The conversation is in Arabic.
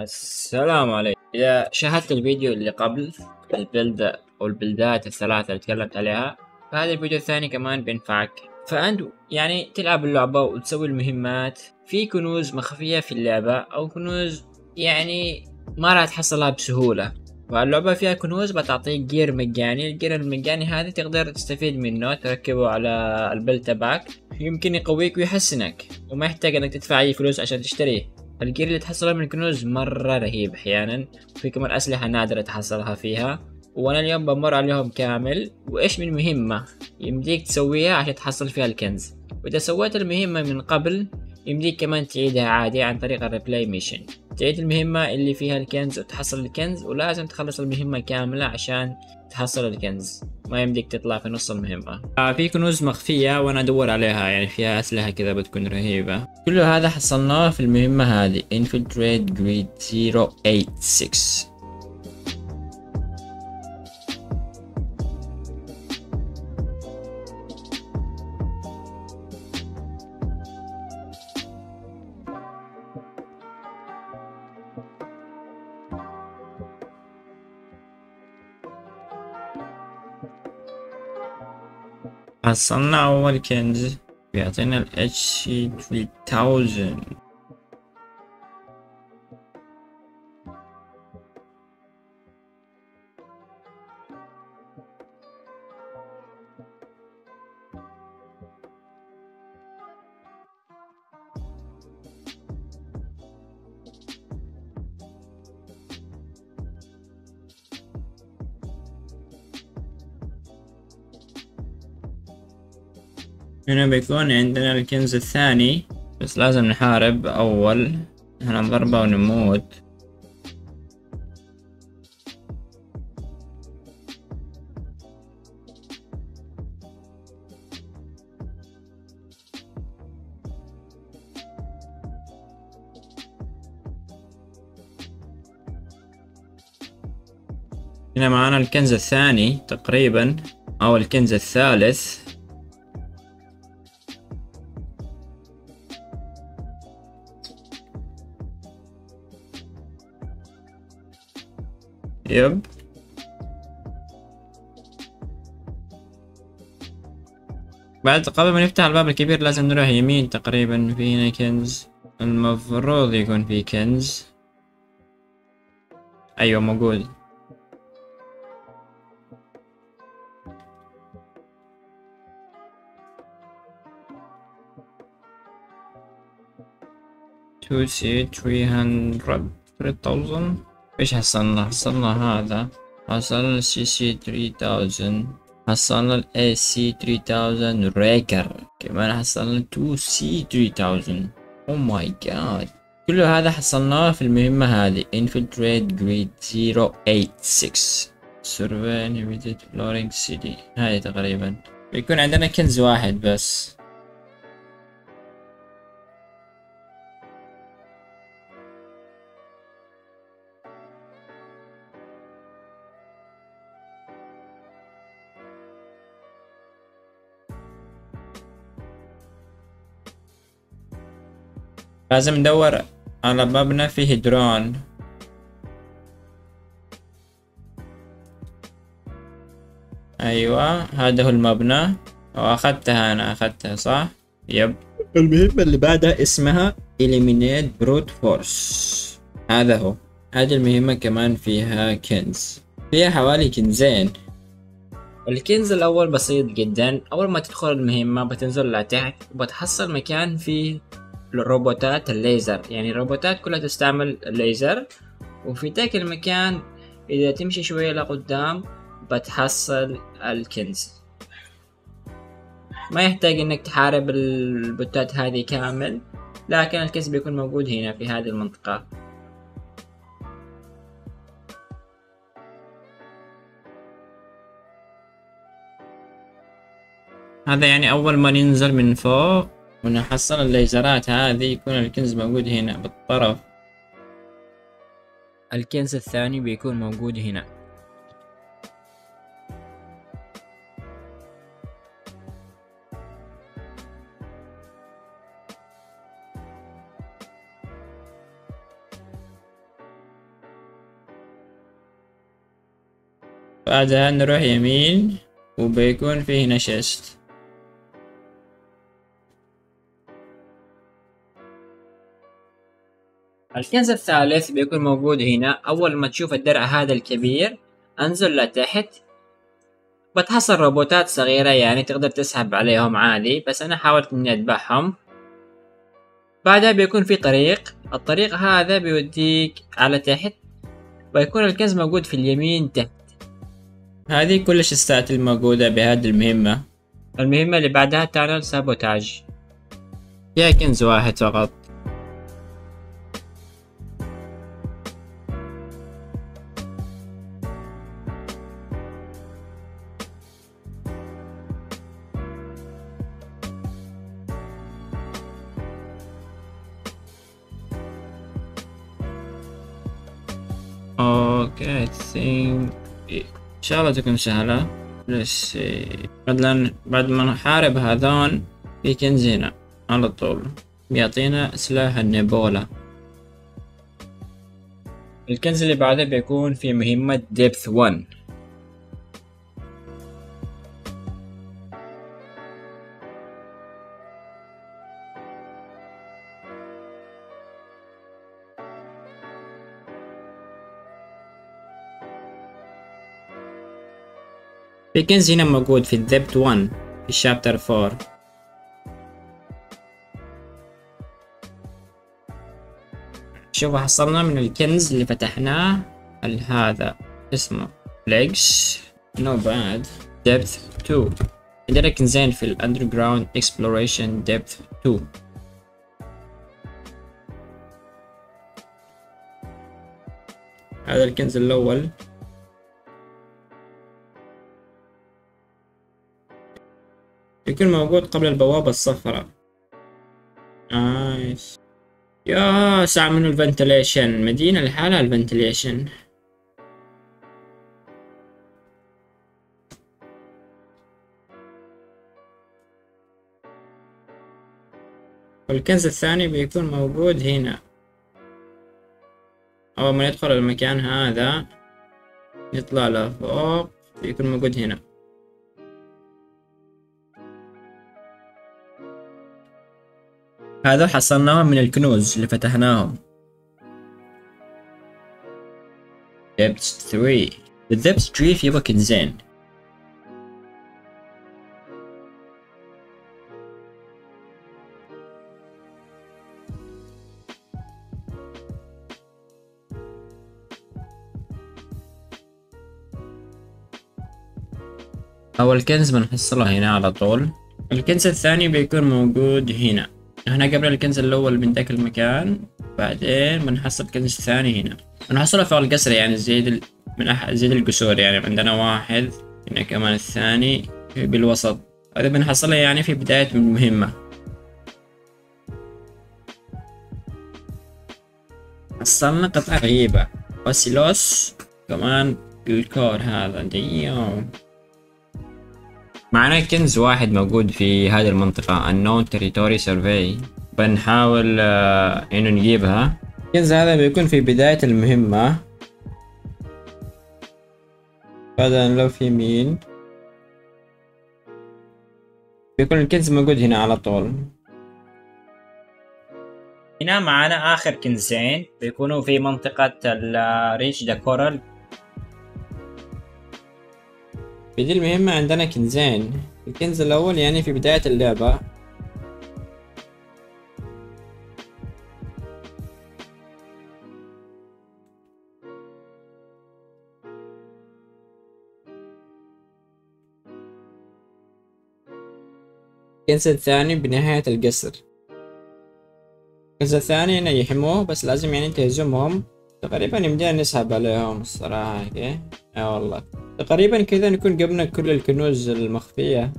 السلام عليكم. إذا شاهدت الفيديو اللي قبل البلد أو البلدات الثلاثة اللي تكلمت عليها فهذا الفيديو الثاني كمان بينفعك. فأنت يعني تلعب اللعبة وتسوي المهمات في كنوز مخفية في اللعبة أو كنوز يعني ما راح تحصلها بسهولة. واللعبة فيها كنوز بتعطيك جير مجاني الجير المجاني هذا تقدر تستفيد منه تركبه على البلد تبعك يمكن يقويك ويحسنك وما يحتاج إنك تدفع أي فلوس عشان تشتريه. ال gear اللي تحصلها من الكنوز مرة رهيب أحيانا. وفي كمان أسلحة نادرة تحصلها فيها. وأنا اليوم بمر عليهم كامل. وإيش من مهمة يمديك تسويها عشان تحصل فيها الكنز؟ وإذا سويت المهمة من قبل يمديك كمان تعيدها عادي عن طريق ال replay mission تعيد المهمة اللي فيها الكنز وتحصل الكنز ولازم تخلص المهمة كاملة عشان تحصل الكنز. ما يمديك تطلع في نص المهمة. آه في كنوز مخفية وأنا أدور عليها يعني فيها أسلحة كذا بتكون رهيبة. كل هذا حصلناه في المهمة هذه Infiltrate Grid 086 حصلنا أول كنز بيعطينا ال HC 3000 هنا بيكون عندنا الكنز الثاني بس لازم نحارب أول. هنا ضربة ونموت. هنا معانا الكنز الثاني تقريبا أو الكنز الثالث. يب. بعد قبل ما نفتح الباب الكبير لازم نروح يمين تقريبا في هنا كنز. المفروض يكون في كنز. أيوه موجود. 2C 300 3000 إيش حصلنا؟ حصلنا هذا. حصلنا ال CC 3000 حصلنا ال AC 3000 Wrecker كمان حصلنا 2C 3000 أو ماي جاد كل هذا حصلناه في المهمة هذه. Infiltrate Grid 086 Survey Inhibited Flooring City. هذه تقريبا. بيكون عندنا كنز واحد بس. لازم ندور على مبنى فيه درون. أيوه هذا هو المبنى. واخذتها أنا أخذتها صح؟ يب. المهمة اللي بعدها اسمها Eliminate Brute Force. هذا هو. هذه المهمة كمان فيها كنز. فيها حوالي كنزين. الكنز الأول بسيط جدا. أول ما تدخل المهمة بتنزل لتحت وبتحصل مكان فيه الروبوتات الليزر. يعني الروبوتات كلها تستعمل الليزر وفي ذاك المكان إذا تمشي شوية لقدام بتحصل الكنز. ما يحتاج إنك تحارب البوتات هذه كامل لكن الكنز بيكون موجود هنا في هذه المنطقة. هذا يعني أول ما ننزل من فوق. وإن حصلنا الليزرات هذه يكون الكنز موجود هنا بالطرف. الكنز الثاني بيكون موجود هنا. بعدها نروح يمين وبيكون فيه نشست. الكنز الثالث بيكون موجود هنا. أول ما تشوف الدرع هذا الكبير انزل لتحت. بتحصل روبوتات صغيرة يعني تقدر تسحب عليهم عادي بس أنا حاولت إني أذبحهم. بعدها بيكون في طريق. الطريق هذا بيوديك على تحت. ويكون الكنز موجود في اليمين تحت. هذه كل الشستات الموجودة بهذه المهمة. المهمة اللي بعدها تعمل سابوتاج. فيها كنز واحد فقط. okay think إن شاء الله تكون سهلة. بس بعد بعد ما نحارب هذون في كنز هنا على طول. بيعطينا سلاح ال Nebula. الكنز اللي بعده بيكون في مهمة Depth 1 في كنز هنا موجود في ال Depth 1 في ال chapter 4 شوفوا حصلنا من الكنز اللي فتحناه هذا اسمه legs not bad Depth 2 عندنا كنزين في ال Underground Exploration Depth 2 هذا الكنز الأول. يكون موجود قبل البوابة الصفراء. nice يا ساعة من ال ventilation؟ مدينة لحالها ال ventilation. والكنز الثاني بيكون موجود هنا. أول ما ندخل المكان هذا نطلع له فوق بيكون موجود هنا. هذا حصلناهم من الكنوز اللي فتحناهم. دبس 3 بالدبس 3 في يبقى كنزين أول كنز بنحصله هنا على طول. الكنز الثاني بيكون موجود هنا. هنا قبل الكنز الأول من ذاك المكان بعدين بنحصل كنز ثاني هنا. بنحصله فوق القصر يعني زيد. من أح... زيد القصور يعني عندنا واحد هنا كمان الثاني بالوسط. هذا بنحصله يعني في بداية المهمة. حصلنا قطعة غريبة. وسيلوس كمان الكور هذا ديوم. معنا كنز واحد موجود في هذه المنطقة unknown territory survey. بنحاول آه إنه نجيبها. الكنز هذا بيكون في بداية المهمة. بعدين لو في يمين. بيكون الكنز موجود هنا على طول. هنا معانا آخر كنزين. بيكونوا في منطقة الريش دا كورال في دي المهمة عندنا كنزين. الكنز الأول يعني في بداية اللعبة. الكنز الثاني بنهاية القصر. الكنز الثاني هنا يحموه بس لازم يعني تهزمهم. تقريبا يمدينا نسحب عليهم الصراحة أوكي؟ آه والله. تقريبا كذا نكون جبنا كل الكنوز المخفية.